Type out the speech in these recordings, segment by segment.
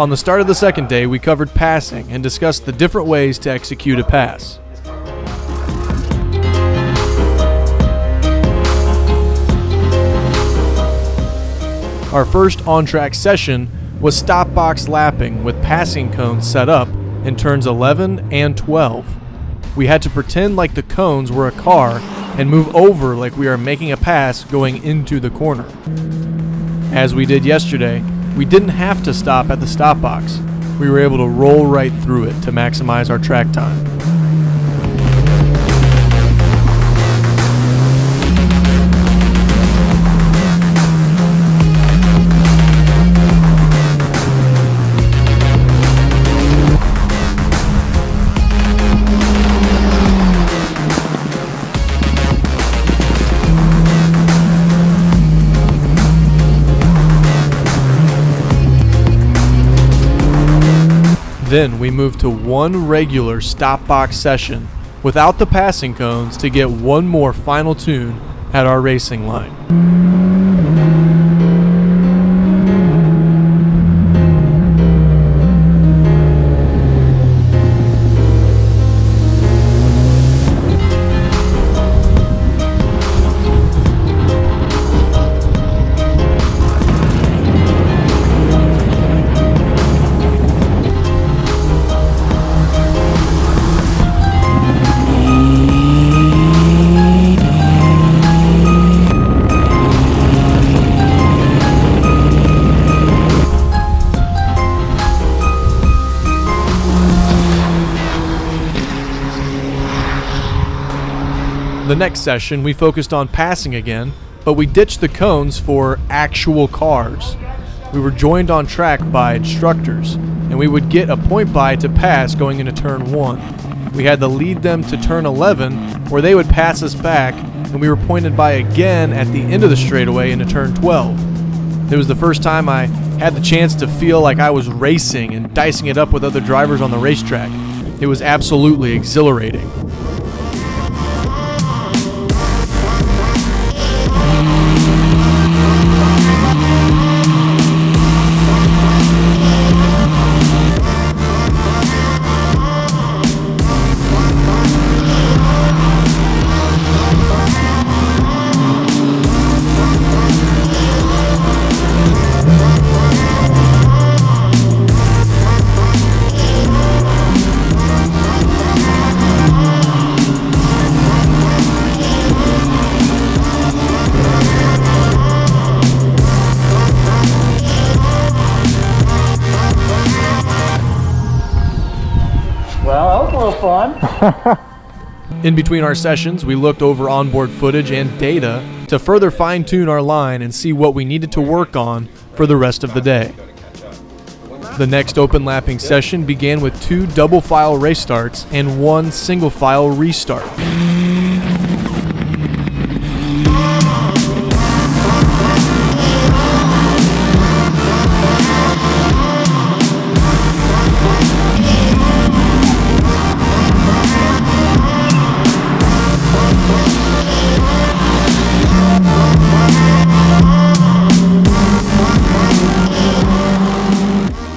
On the start of the second day, we covered passing and discussed the different ways to execute a pass. Our first on track session was stop box lapping with passing cones set up in turns 11 and 12. We had to pretend like the cones were a car and move over like we are making a pass going into the corner. As we did yesterday, we didn't have to stop at the stop box. We were able to roll right through it to maximize our track time. Then we move to one regular stop box session without the passing cones to get one more final tune at our racing line. The next session, we focused on passing again, but we ditched the cones for actual cars. We were joined on track by instructors, and we would get a point by to pass going into turn 1. We had to lead them to turn 11, where they would pass us back, and we were pointed by again at the end of the straightaway into turn 12. It was the first time I had the chance to feel like I was racing and dicing it up with other drivers on the racetrack. It was absolutely exhilarating. Fun. In between our sessions, we looked over onboard footage and data to further fine tune our line and see what we needed to work on for the rest of the day. The next open lapping session began with two double file race starts and one single file restart.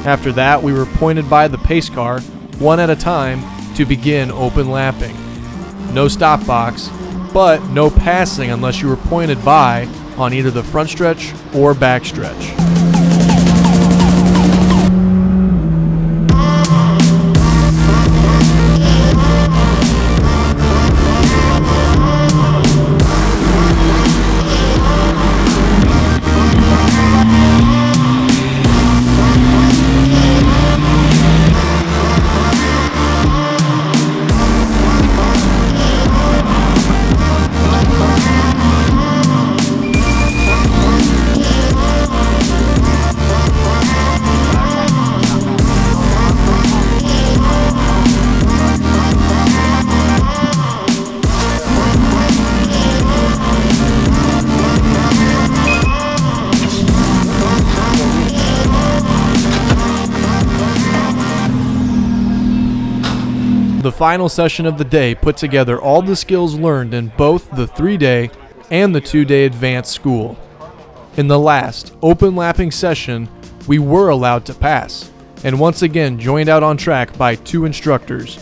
After that, we were pointed by the pace car, one at a time, to begin open lapping. No stop box, but no passing unless you were pointed by on either the front stretch or back stretch. Final session of the day put together all the skills learned in both the three day and the two day advanced school. In the last open lapping session, we were allowed to pass. and once again joined out on track by two instructors.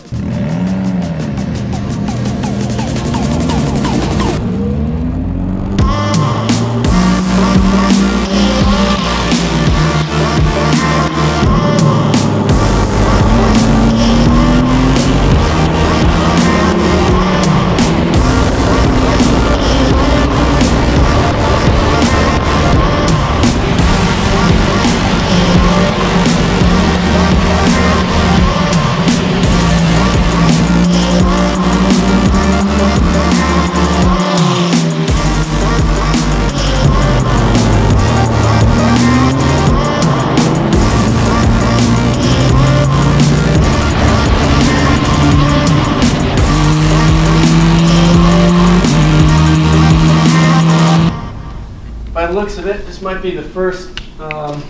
Of it, this might be the first um,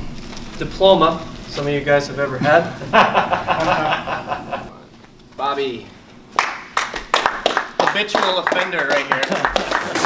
diploma some of you guys have ever had. Bobby. Habitual offender right here.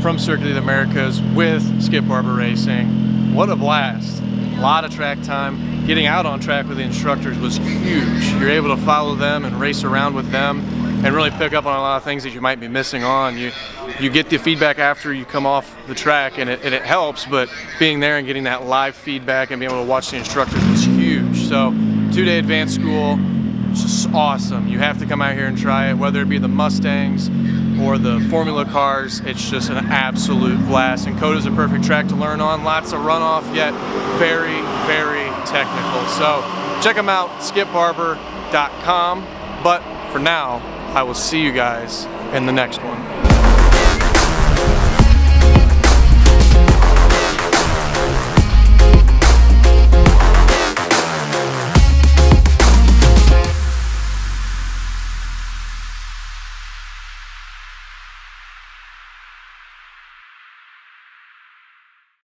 from Circuit of the Americas with Skip Barber Racing. What a blast. A lot of track time. Getting out on track with the instructors was huge. You're able to follow them and race around with them and really pick up on a lot of things that you might be missing on. You you get the feedback after you come off the track and it, and it helps, but being there and getting that live feedback and being able to watch the instructors was huge. So two-day advanced school, it's just awesome. You have to come out here and try it, whether it be the Mustangs or the Formula cars. It's just an absolute blast. And COTA's a perfect track to learn on. Lots of runoff, yet very, very technical. So check them out, skipbarber.com. But for now, I will see you guys in the next one.